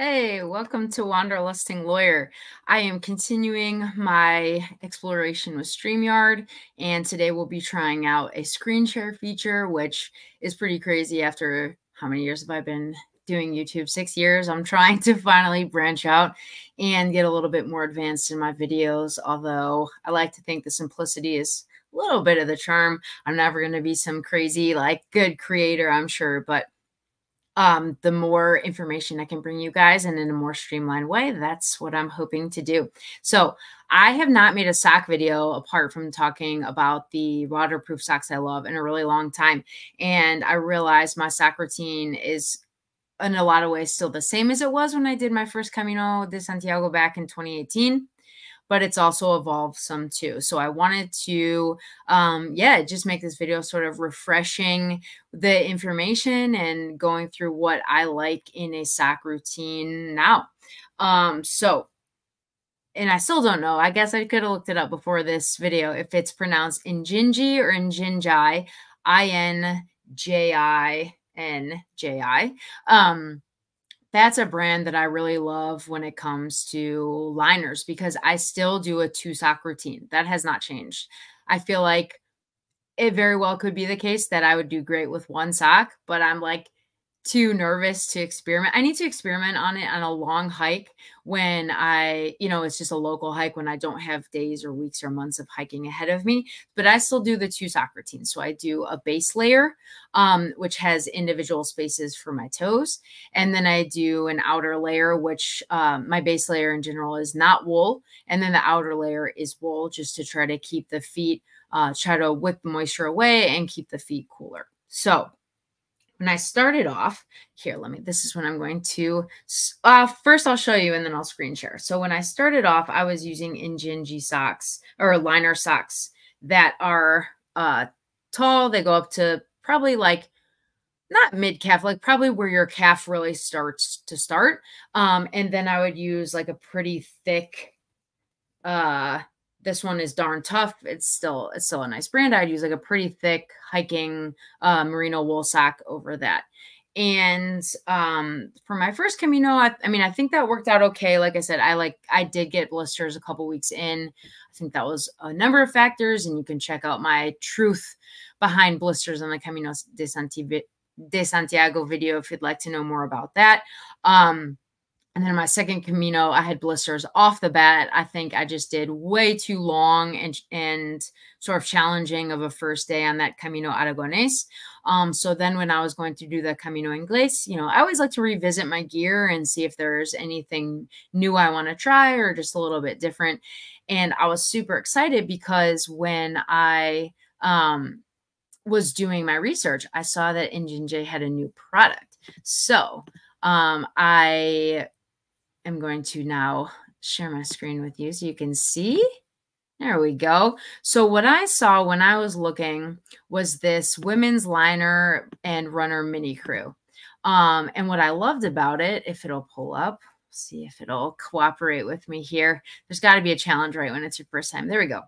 Hey, welcome to Wanderlusting Lawyer. I am continuing my exploration with StreamYard, and today we'll be trying out a screen share feature, which is pretty crazy after how many years have I been doing YouTube? Six years. I'm trying to finally branch out and get a little bit more advanced in my videos, although I like to think the simplicity is a little bit of the charm. I'm never going to be some crazy, like, good creator, I'm sure, but um, the more information I can bring you guys and in a more streamlined way, that's what I'm hoping to do. So I have not made a sock video apart from talking about the waterproof socks I love in a really long time. And I realized my sock routine is in a lot of ways still the same as it was when I did my first Camino de Santiago back in 2018 but it's also evolved some too. So I wanted to, um, yeah, just make this video sort of refreshing the information and going through what I like in a sock routine now. Um, so, and I still don't know. I guess I could have looked it up before this video if it's pronounced Injinji or Injinji, I N J I N J I. Um, that's a brand that I really love when it comes to liners because I still do a two sock routine. That has not changed. I feel like it very well could be the case that I would do great with one sock, but I'm like, too nervous to experiment. I need to experiment on it on a long hike when I, you know, it's just a local hike when I don't have days or weeks or months of hiking ahead of me. But I still do the two sock routines. So I do a base layer, um, which has individual spaces for my toes. And then I do an outer layer, which um, my base layer in general is not wool. And then the outer layer is wool just to try to keep the feet, uh, try to whip the moisture away and keep the feet cooler. So when I started off, here, let me, this is when I'm going to, uh, first I'll show you and then I'll screen share. So when I started off, I was using Injinji socks or liner socks that are uh, tall. They go up to probably like, not mid calf, like probably where your calf really starts to start. Um, and then I would use like a pretty thick, uh, this one is darn tough. It's still it's still a nice brand. I'd use like a pretty thick hiking uh, merino wool sock over that. And um, for my first Camino, I, I, mean, I think that worked out okay. Like I said, I like I did get blisters a couple weeks in. I think that was a number of factors, and you can check out my truth behind blisters on the Camino de, Santi- de Santiago video if you'd like to know more about that. Um, and then my second Camino, I had blisters off the bat. I think I just did way too long and and sort of challenging of a first day on that Camino Aragonés. Um, so then when I was going to do the Camino Inglés, you know, I always like to revisit my gear and see if there's anything new I want to try or just a little bit different. And I was super excited because when I um, was doing my research, I saw that Injinji had a new product. So um, I am going to now share my screen with you so you can see. There we go. So what I saw when I was looking was this women's liner and runner mini crew. Um, and what I loved about it, if it'll pull up, see if it'll cooperate with me here. There's got to be a challenge right when it's your first time. There we go.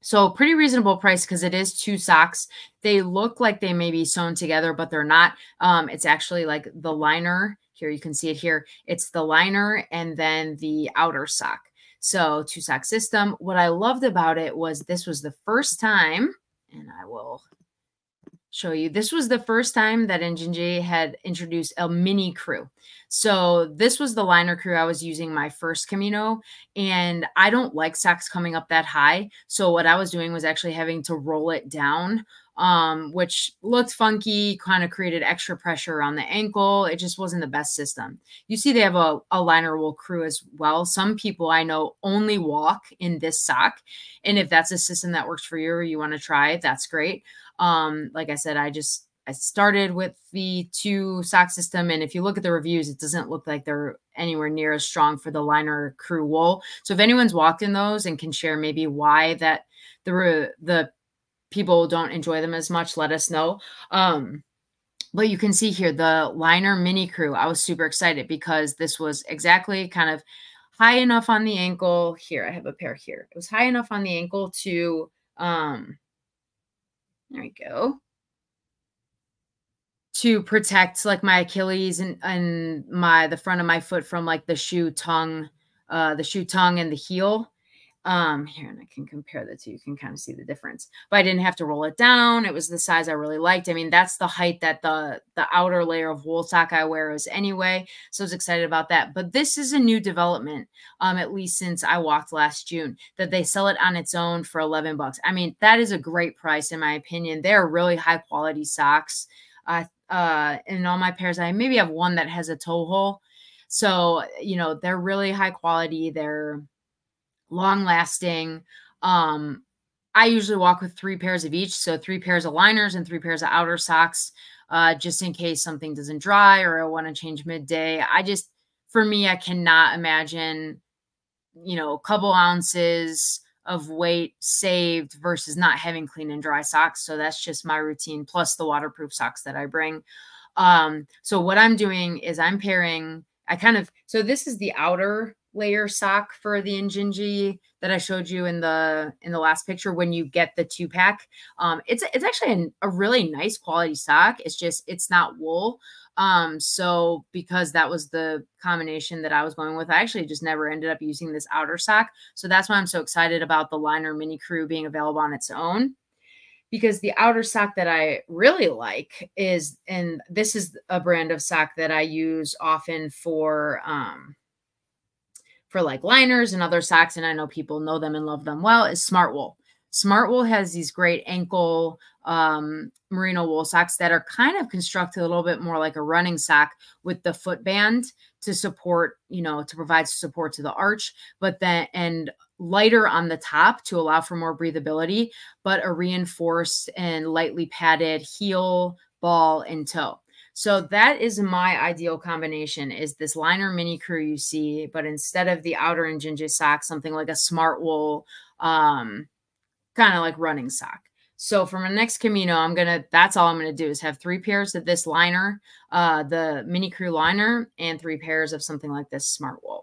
So pretty reasonable price because it is two socks. They look like they may be sewn together, but they're not. Um, it's actually like the liner here you can see it here. It's the liner and then the outer sock. So two sock system. What I loved about it was this was the first time, and I will show you. This was the first time that Injinji had introduced a mini crew. So this was the liner crew I was using my first Camino, and I don't like socks coming up that high. So what I was doing was actually having to roll it down um, which looked funky, kind of created extra pressure on the ankle. It just wasn't the best system. You see, they have a, a liner wool crew as well. Some people I know only walk in this sock. And if that's a system that works for you or you want to try, that's great. Um, like I said, I just I started with the two sock system, and if you look at the reviews, it doesn't look like they're anywhere near as strong for the liner crew wool. So if anyone's walked in those and can share maybe why that the the people don't enjoy them as much, let us know. Um, but you can see here the liner mini crew. I was super excited because this was exactly kind of high enough on the ankle. Here, I have a pair here. It was high enough on the ankle to, um, there we go. to protect like my Achilles and, and my the front of my foot from like the shoe tongue, uh, the shoe tongue and the heel. Um, here, and I can compare the two. You can kind of see the difference. But I didn't have to roll it down. It was the size I really liked. I mean, that's the height that the the outer layer of wool sock I wear is anyway. So I was excited about that. But this is a new development, um, at least since I walked last June, that they sell it on its own for 11 bucks. I mean, that is a great price in my opinion. They're really high quality socks. Uh, uh, in all my pairs, I maybe have one that has a toe hole. So, you know, they're really high quality. They're long lasting. Um, I usually walk with three pairs of each. So three pairs of liners and three pairs of outer socks, uh, just in case something doesn't dry or I want to change midday. I just, for me, I cannot imagine, you know, a couple ounces of weight saved versus not having clean and dry socks. So that's just my routine, plus the waterproof socks that I bring. Um, so what I'm doing is I'm pairing, I kind of, so this is the outer layer sock for the Injinji that I showed you in the in the last picture when you get the two pack. Um, it's it's actually an, a really nice quality sock. It's just it's not wool. Um, so because that was the combination that I was going with, I actually just never ended up using this outer sock. So that's why I'm so excited about the liner mini crew being available on its own. Because the outer sock that I really like is, and this is a brand of sock that I use often for um, for like liners and other socks, and I know people know them and love them well, is Smartwool. Smartwool has these great ankle um, merino wool socks that are kind of constructed a little bit more like a running sock with the footband to support, you know, to provide support to the arch, but then and lighter on the top to allow for more breathability, but a reinforced and lightly padded heel, ball, and toe. So that is my ideal combination is this liner mini crew you see, but instead of the outer Injinji sock, something like a Smartwool, um, kind of like running sock. So for my next Camino, I'm going to, that's all I'm going to do is have three pairs of this liner, uh, the mini crew liner and three pairs of something like this Smartwool.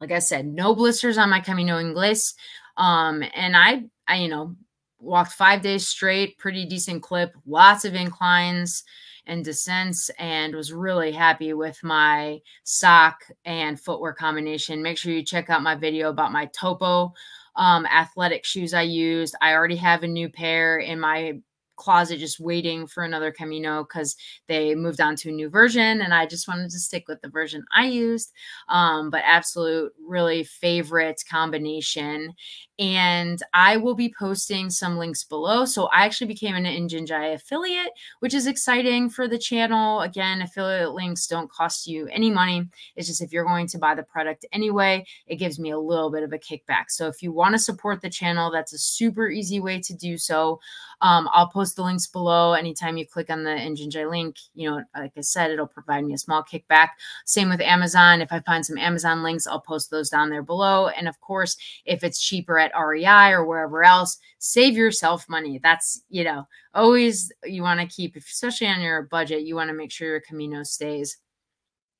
Like I said, no blisters on my Camino Ingles. Um, and I, I, you know, walked five days straight, pretty decent clip, lots of inclines and descents and was really happy with my sock and footwear combination. Make sure you check out my video about my Topo um, athletic shoes I used. I already have a new pair in my closet just waiting for another Camino because they moved on to a new version and I just wanted to stick with the version I used. Um, but absolute really favorite combination. And I will be posting some links below. So I actually became an Injinji affiliate, which is exciting for the channel. Again, affiliate links don't cost you any money. It's just if you're going to buy the product anyway, it gives me a little bit of a kickback. So if you want to support the channel, that's a super easy way to do so. Um, I'll post the links below. Anytime you click on the Injinji link, you know, like I said, it'll provide me a small kickback. Same with Amazon. If I find some Amazon links, I'll post those down there below. And of course, if it's cheaper at REI or wherever else, save yourself money. That's, you know, always you want to keep, especially on your budget, you want to make sure your Camino stays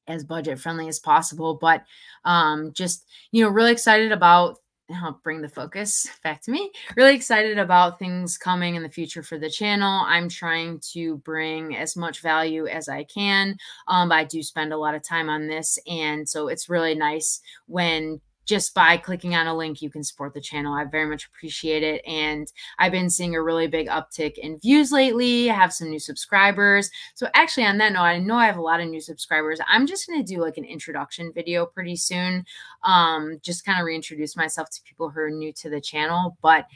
as budget friendly as possible. But um, just, you know, really excited about help bring the focus back to me. Really excited about things coming in the future for the channel. I'm trying to bring as much value as I can. Um, I do spend a lot of time on this. And so it's really nice when just by clicking on a link, you can support the channel. I very much appreciate it. And I've been seeing a really big uptick in views lately. I have some new subscribers. So actually on that note, I know I have a lot of new subscribers. I'm just going to do like an introduction video pretty soon. Um, just kind of reintroduce myself to people who are new to the channel. But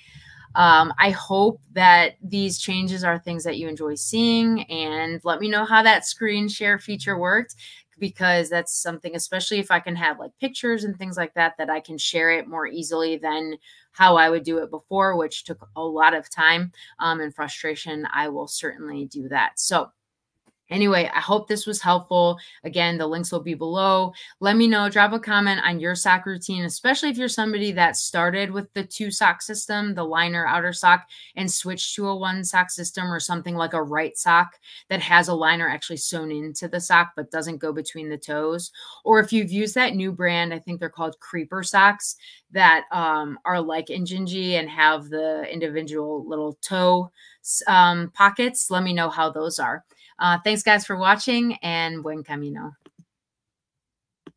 um, I hope that these changes are things that you enjoy seeing and let me know how that screen share feature worked because that's something, especially if I can have like pictures and things like that, that I can share it more easily than how I would do it before, which took a lot of time um, and frustration. I will certainly do that. So, Anyway, I hope this was helpful. Again, the links will be below. Let me know, drop a comment on your sock routine, especially if you're somebody that started with the two sock system, the liner outer sock, and switched to a one sock system or something like a Wrightsock that has a liner actually sewn into the sock but doesn't go between the toes. Or if you've used that new brand, I think they're called Creeper socks that um, are like Injinji and have the individual little toe um, pockets. Let me know how those are. Uh, thanks, guys, for watching, and buen camino.